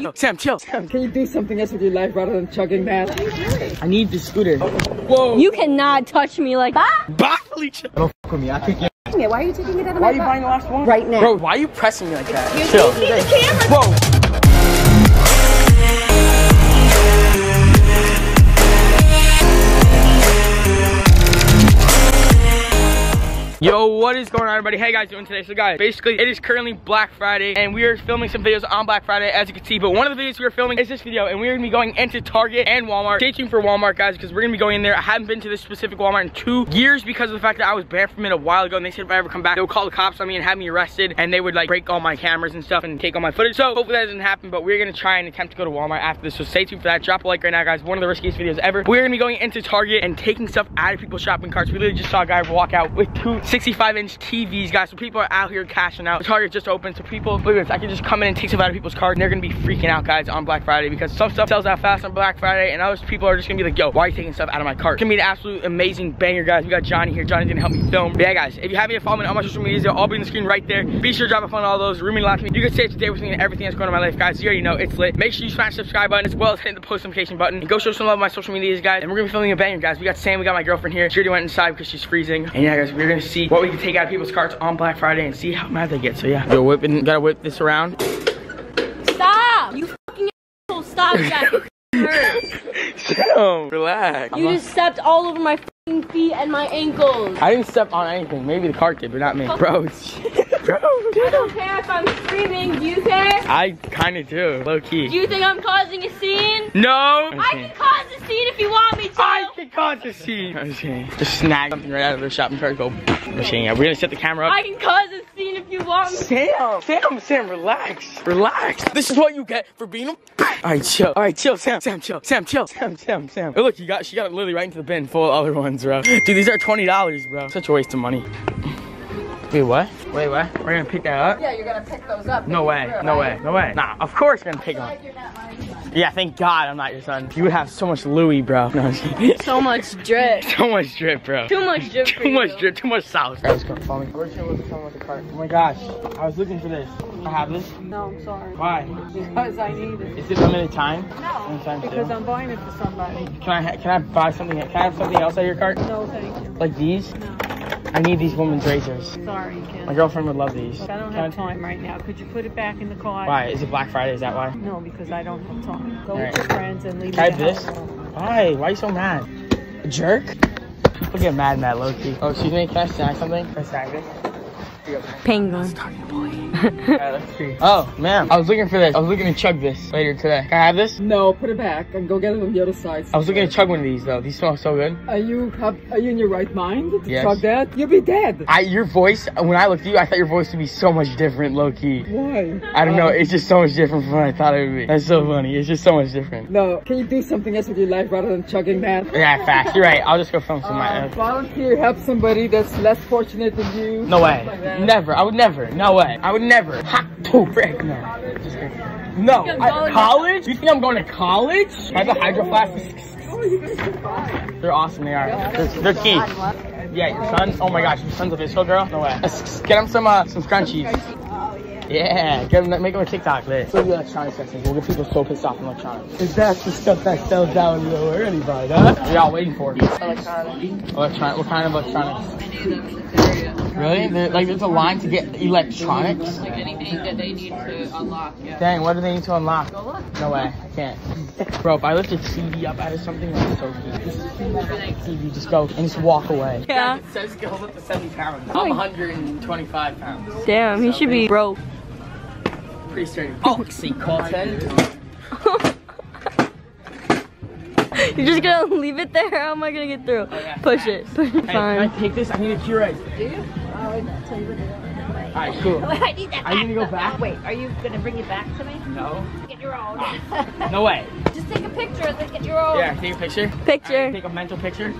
no. Sam, chill. Sam, Can you do something else with your life rather than chugging that? I need the scooter. Whoa. You cannot touch me like that. Bye, Felicia. Don't fuck with me. I kick you. Why are you taking it out of Why are you buying the last one? Right now. Bro, why are you pressing me like that? chill. see Yo, what is going on everybody? Hey guys, doing today? So guys, basically it is currently Black Friday and we are filming some videos on Black Friday as you can see, but one of the videos we are filming is this video and we're gonna be going into Target and Walmart. Stay tuned for Walmart guys because we're gonna be going in there. I haven't been to this specific Walmart in two years because of the fact that I was banned from it a while ago and they said if I ever come back, they would call the cops on me and have me arrested and they would like break all my cameras and stuff and take all my footage. So hopefully that doesn't happen, but we're gonna try and attempt to go to Walmart after this. So stay tuned for that. Drop a like right now guys. One of the riskiest videos ever. We're gonna be going into Target and taking stuff out of people's shopping carts. We literally just saw a guy walk out with two 65 inch TVs, guys. So people are out here cashing out. The Target just opened, so people, look at this. I can just come in and take stuff out of people's carts, and they're gonna be freaking out, guys, on Black Friday because some stuff sells out fast on Black Friday, and others people are just gonna be like, yo, why are you taking stuff out of my cart? It's gonna be an absolute amazing banger, guys. We got Johnny here. Johnny's gonna help me film. But yeah, guys, if you haven't followed me on my social medias, they'll all be on the screen right there. Be sure to drop a phone on all those. Rooming lock me. You can stay up to date with me and everything that's going on in my life, guys. You already know it's lit. Make sure you smash the subscribe button as well as hit the post notification button. And go show some love on my social medias, guys. And we're gonna be filming a banger, guys. We got Sam, we got my girlfriend here. She already went inside because she's freezing. And yeah, guys, we're gonna see what we can take out of people's carts on Black Friday and see how mad they get. So yeah, yo, whipping, gotta whip this around. Stop. You fucking asshole. Stop that. hurts. Sam, relax. You just stepped all over my fucking feet and my ankles. I didn't step on anything. Maybe the cart did, but not me. Bro, bro. I don't care if I'm screaming. Do you care? I kind of do, low key. Do you think I'm causing a scene? No. I can cause a scene if you want me to. I can cause a scene. I'm just kidding. Just snag something right out of their shopping cart. Go. I'm just kidding. We're gonna set the camera up. I can cause a scene if you want me to. Sam, Sam, Sam, relax, relax. This is what you get for being a. All right, chill. All right, chill, Sam, Sam, chill, Sam, chill, Sam, Sam, Sam. Oh, look, you got, she got it literally right into the bin full of other ones, bro. Dude, these are twenty dollars, bro. Such a waste of money. Wait, what? Wait, what? We're gonna pick that up? Yeah, you're gonna pick those up. No way, no way, no way. Nah, of course we're gonna pick them up. Yeah, thank God I'm not your son. You would have so much Louis, bro. No, I'm. So much drip. so much drip, bro. Too much drip. for Too much you. drip, too much sauce. Guys, come follow me. We're chilling with the with the cart. Oh my gosh, I was looking for this. I have this. No, I'm sorry. Why? Because I need it. Is it limited time? No, Anytime because soon? I'm buying it for somebody. Can I can I buy something? Can I have something else out of your cart? No, thank you. Like these? No, I need these women's razors. sorry, you My girlfriend would love these. I don't have time right now. Could you put it back in the car? Why? Is it Black Friday? Is that why? No, because I don't have time. Go with your friends and leave Can I have this? alone. Why? Why are you so mad? A jerk? Look at mad mad low key. Oh, excuse me. Can I snag something? Can I snag this? Penguin. Alright, let's see. Oh, ma'am. I was looking for this. I was looking to chug this later today. Can I have this? No, put it back and go get it on the other side. I was looking to chug one of these though. These smell so good. Are you have, are you in your right mind to Yes. chug that? You'll be dead. I your voice when I looked at you, I thought your voice would be so much different, low key. Why? I don't know. Um, It's just so much different from what I thought it would be. That's so funny. It's just so much different. No, can you do something else with your life rather than chugging that? Yeah, facts. You're right. I'll just go film some. Uh, Uh, volunteer, help somebody that's less fortunate than you. no way. Like that. Never. I would never. No way. I would never. Ha! Oh, frick. No. Just. No. I'm I- college? You think I'm going to college? I have a hydro flask. You guys are fine. They're awesome. They are. They're, they're key. Yeah, your son. Oh my gosh, your son's a VSCO girl. No way. Get him some uh, some scrunchies. Yeah, get him, make him a TikTok list. Go to the electronics section. We'll get people so pissed off in electronics. Is that the stuff that sells down low early, bud? Huh? What y'all waiting for? Electronics. Electronic. What kind of electronics? Really? There, like, there's a line to get electronics. Like anything that they need to unlock, yeah. Dang, what do they need to unlock? No way, I can't. Bro, if I lift a TV up out of something, that's so cute. Just just go and just walk away. Yeah. It says go up to 70 pounds. I'm 125 pounds. Damn, he should be broke. Pretty sturdy. Oh, see, call 10. You're just gonna leave it there? How am I gonna get through? yeah. Push it. Push it. Hey, can I take this? I need a Keurig. Do you? Oh, I'll tell you. Alright, cool. I need that Are you gonna go back? Wait, are you gonna bring it back to me? No. Get your own. Ah, no way. Just take a picture and then get your own. Yeah, take a picture. Picture. Alright, take a mental picture.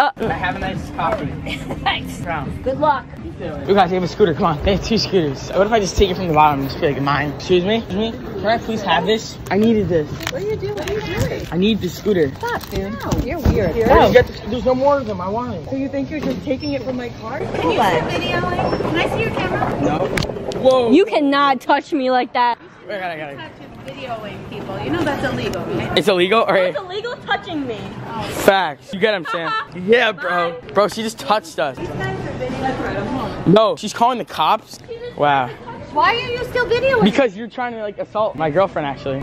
Uh, Have a nice coffee. thanks. Brown. Good luck. You guys, they have a scooter. Come on. They have two scooters. What if I just take it from the bottom and just be like mine? Excuse me? Excuse me? Can I please have this? I needed this. What are you doing? What are you doing? I need the scooter. Stop, dude. No, You're weird. Where did you get the, there's no more of them. I want it. So you think you're just taking it from my car? Can you stop videoing? Can I see your camera? No. Whoa. You cannot touch me like that. I gotta, I gotta. Touch videoing people. You know that's illegal, right? It's illegal? Alright. It's illegal touching me. Facts. You get him, Sam. yeah, bro. Bro, she just touched us. No, she's calling the cops. Wow. Why are you still videoing? Because you're trying to like assault my girlfriend, actually.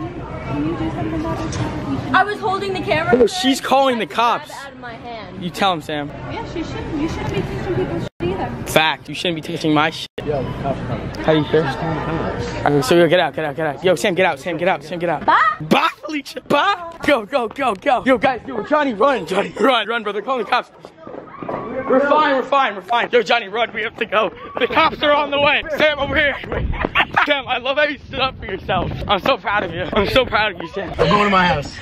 I was holding the camera. Oh, she's calling the cops. Out of my hand. You tell him, Sam. Yeah, she shouldn't. You shouldn't be teaching people shit either. Fact. You shouldn't be touching my shit. Yo, How do you feel? Alright, so yo, get out, get out, get out. Yo, Sam, get out, Sam, get out, Sam, get out. Bye. Bye, Felicia. Bye. Go, go, go, go. Yo, guys, yo, Johnny, run. Johnny, run, run, bro. They're calling the cops. We're fine, we're fine, we're fine. Yo, Johnny, run. We have to go. The cops are on the way. Sam, over here. Sam, I love how you stood up for yourself. I'm so proud of you. I'm so proud of you, Sam. I'm going to my house.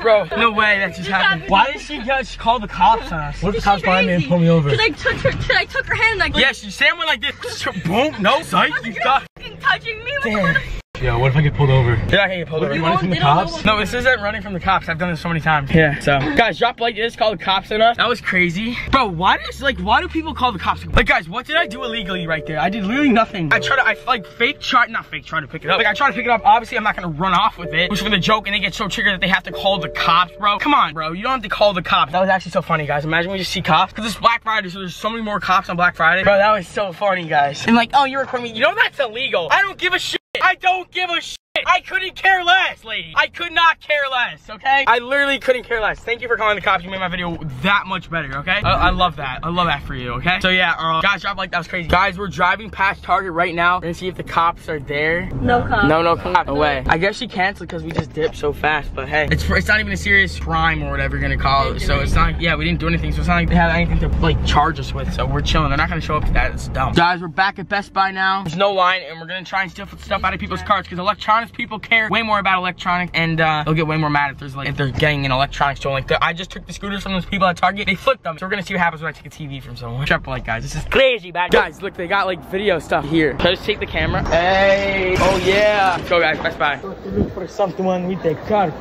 Bro, no way that just happened. Why did she just call the cops on us? What if the cops find me and pull me over? Cause I took her, I took her hand like, Yes, you Sam went like this. Boom, no, sight. You got. fucking touching me. Damn. Fuck? Yo, what if I get pulled over? You're not gonna get pulled over. You running from the they don't know cops? No, this isn't running from the cops. I've done this so many times. Yeah. So, guys, drop like this. Call the cops on us. That was crazy, bro. Why does like why do people call the cops? Like, guys, what did I do illegally right there? I did literally nothing. I try to, I like fake try, not fake, try to pick it up. Like, I try to pick it up. Obviously, I'm not gonna run off with it, which was a joke, and they get so triggered that they have to call the cops, bro. Come on, bro. You don't have to call the cops. That was actually so funny, guys. Imagine we just see cops because it's Black Friday, so there's so many more cops on Black Friday. Bro, that was so funny, guys. And like, oh, you're recording me. You know that's illegal. I don't give a shit. I don't give a shit. I couldn't care less, lady. I could not care less, okay? I literally couldn't care less. Thank you for calling the cops. You made my video that much better, okay? I, I love that. I love that for you, okay? So yeah, uh, guys, drop like that was crazy. Guys, we're driving past Target right now. We're gonna see if the cops are there. No cops. No, no, cops. no way. I guess she canceled because we just dipped so fast, but hey, it's it's not even a serious crime or whatever you're gonna call it. So it's not, yeah, we didn't do anything. So it's not like they have anything to like charge us with. So we're chilling. They're not gonna show up to that. It's dumb. Guys, we're back at Best Buy now. There's no line, and we're gonna try and steal stuff out of people's cars because electronics people care way more about electronics, and uh, they'll get way more mad if there's like if they're getting an electronics stolen. Like the, I just took the scooters from those people at Target. They flipped them. So we're gonna see what happens when I take a TV from someone. Triple like guys, this is crazy, man. Guys, look, they got like video stuff here. Should I just take the camera? Hey, oh yeah. Let's go, guys. Best Buy. Look for someone with a cart.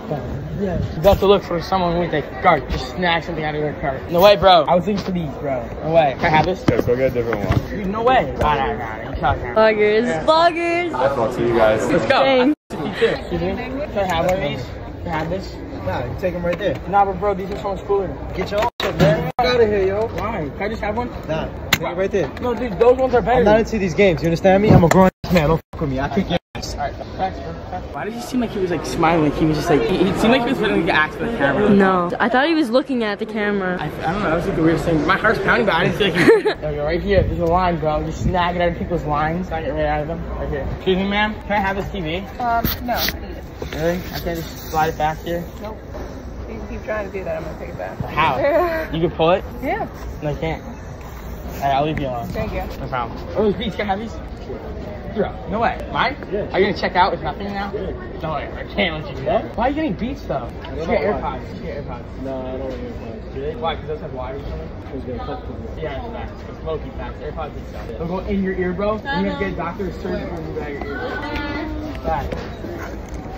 Yeah. You got to look for someone with a cart. Just snag something out of their cart. No way, bro. I was looking for these, bro. No way. Can I have this? Let's go get a different one. Dude, no way. Nah, nah, nah. You talking. Vloggers. Vloggers. I'll see you guys. Let's go. Dang. Excuse me. Can I have one of these? Can I have this? Nah, you take them right there. Nah, but bro, these are cooler. Get your own shit, man. Get out of here, yo. Why? Can I just have one? Nah, take it right there. No, dude, those ones are better. I'm not into these games. You understand me? I'm a grown man. Don't fuck with me. I kick your ass. Alright, facts, bro. Facts. Why did he seem like he was like smiling? He was just like, he, he seemed like he was putting the axe for the camera. No, I thought he was looking at the camera. I, I don't know, that was like the weirdest thing. My heart's pounding, but I didn't feel like he was. There we go, right here. There's a line, bro. Just snag it out of people's lines. Snag it right out of them. Right here. Excuse me, ma'am. Can I have this TV? Um, no, I need it. Really? I can't just slide it back here? Nope. You keep trying to do that, I'm gonna take it back. How? You can pull it? Yeah. No, I can't. Alright, I'll leave you alone. Thank you. No problem. Oh, those beats. Can I have these? Bro, no way. Mine? Yeah. Are you gonna check out with nothing now? No way. I can't let you do that. Why are you getting beats though? Just get AirPods. Just get AirPods. No, I don't want to Really? Why? Because those have wires or something? Who's gonna fuck with? Yeah, it's facts. It's smoky facts. AirPods is stuff. They'll go in your ear, bro. And you have to get a doctor to surgically remove it out your ear. Uh. Facts.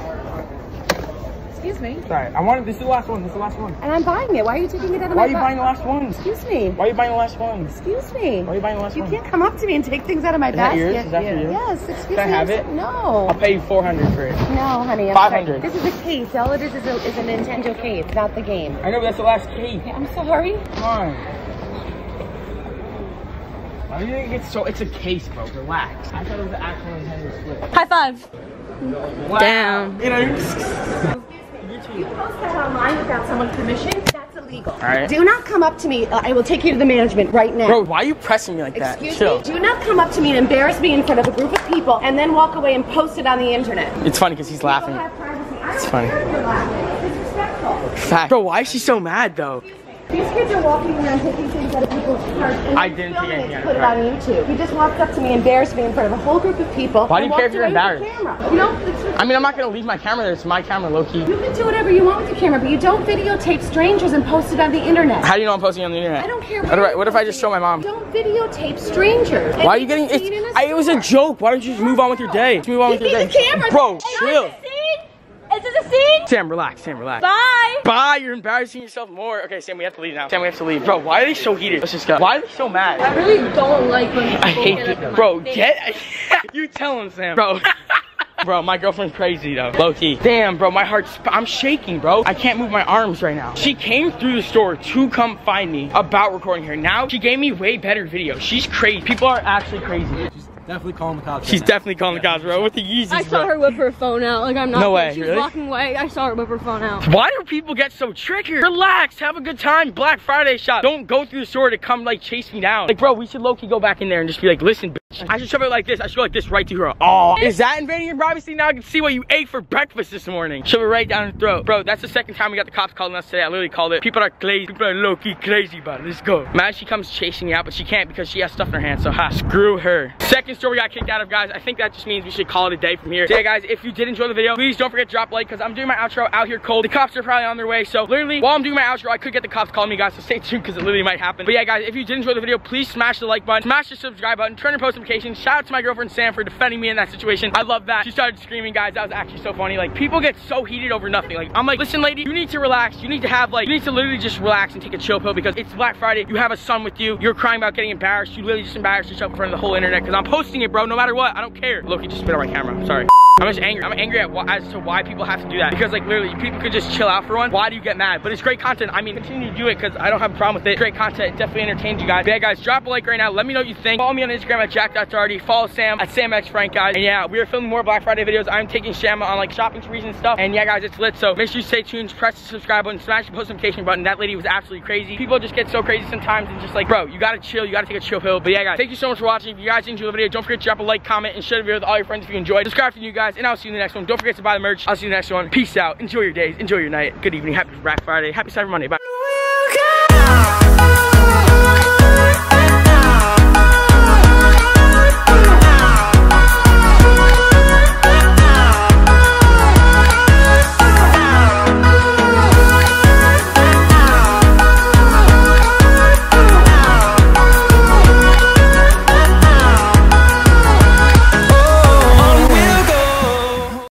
Excuse me. Sorry. I wanted. This is the last one. This is the last one. And I'm buying it. Why are you taking it out of Why my are you buying the last one? Excuse me. Why are you buying the last one? Excuse me. Why are you buying the last You one? can't come up to me and take things out of my Is that basket. yours? Is that for you? Yes. Excuse Can I me. have I'm it? No. I'll pay you 400 for it. No, honey. I'm 500. sorry. This is a case. All it is is a, is a Nintendo case, not the game. I know, but that's the last key. I'm sorry. Come on. Why do you think it's so? It's a case, bro. Relax. I thought it was the actual Nintendo Switch. High five. Wow. Damn. You know. You post that online without someone's permission? That's illegal. All right. Do not come up to me. Uh, I will take you to the management right now. Bro, why are you pressing me like that? Excuse Chill. me? Do not come up to me and embarrass me in front of a group of people and then walk away and post it on the internet. It's funny because he's People laughing. have privacy. I It's funny. care if you're laughing. It's. Fact. Bro, why is she so mad though? These kids are walking around taking things out of people's carts and I didn't take filming it to put it on YouTube. He just walked up to me, and embarrassed me in front of a whole group of people. Why do you care if you're embarrassed? camera. You know, I mean, I'm not gonna leave my camera there. It's my camera, low key. you can do whatever you want with the camera, but you don't videotape strangers and post it on the internet. How do you know I'm posting on the internet? I don't care. What, do what if I just show my mom? Don't videotape strangers. Why are you getting? It's, I, it was a joke. Why don't you just move on with your day? Just move on with your day. the camera? Bro, chill. Is this a scene? Is this a scene? Sam, relax. Sam, relax. Bye. Bye. You're embarrassing yourself more. Okay, Sam, we have to leave now. Sam, we have to leave. Bro, why are they so heated? Let's just go. Why are they so mad? I really don't like when people I hate get it. Bro, face. get. you tell him, Sam. Bro. Bro, my girlfriend's crazy though. Low key. Damn, bro, my heart's. I'm shaking, bro. I can't move my arms right now. She came through the store to come find me about recording her. Now she gave me way better video. She's crazy. People are actually crazy. Definitely calling the cops. She's definitely calling the cops, bro. With the Yeezys, I saw bro. her whip her phone out. Like I'm not. No way, She was really? walking away. I saw her whip her phone out. Why do people get so triggered? Relax, have a good time. Black Friday shop. Don't go through the store to come like chase me down. Like, bro, we should low key go back in there and just be like, listen, bitch. I should shove it like this. I should go like this right to her. Oh, is that invading your privacy? Now I can see what you ate for breakfast this morning. Shove it right down her throat. Bro, that's the second time we got the cops calling us today. I literally called it. People are crazy. People are low key crazy it. Let's go. Imagine she comes chasing me out, but she can't because she has stuff in her hand. So, ha, screw her. Second store we got kicked out of, guys. I think that just means we should call it a day from here. So, yeah, guys, if you did enjoy the video, please don't forget to drop a like because I'm doing my outro out here cold. The cops are probably on their way. So, literally, while I'm doing my outro, I could get the cops calling me, guys. So, stay tuned because it literally might happen. But, yeah, guys, if you did enjoy the video, please smash the like button, smash the subscribe button, turn on post notifications. Shout out to my girlfriend Sam for defending me in that situation. I love that. She started screaming, guys. That was actually so funny. Like, people get so heated over nothing. Like, I'm like, listen, lady, you need to relax. You need to have, like, you need to literally just relax and take a chill pill because it's Black Friday. You have a son with you. You're crying about getting embarrassed. You literally just embarrassed yourself in front of the whole internet because I'm posting it, bro, no matter what. I don't care. Look, he just spit on my camera. I'm sorry. I'm just angry. I'm angry at as to why people have to do that. Because like literally, people could just chill out for one. Why do you get mad? But it's great content. I mean, continue to do it because I don't have a problem with it. Great content. It definitely entertains you guys. But yeah, guys, drop a like right now. Let me know what you think. Follow me on Instagram at jack.doherty. Follow Sam at samxfrank, guys. And yeah, we are filming more Black Friday videos. I'm taking Shama on like shopping sprees and stuff. And yeah, guys, it's lit. So make sure you stay tuned. Press the subscribe button. Smash the post notification button. That lady was absolutely crazy. People just get so crazy sometimes and just like, bro, you gotta chill. You gotta take a chill pill. But yeah, guys, thank you so much for watching. If you guys enjoyed the video, don't forget to drop a like, comment, and share the video with all your friends if you enjoyed. Subscribe to you guys, and I'll see you in the next one. Don't forget to buy the merch. I'll see you in the next one. Peace out. Enjoy your days. Enjoy your night. Good evening. Happy Black Friday. Happy Cyber Monday. Bye.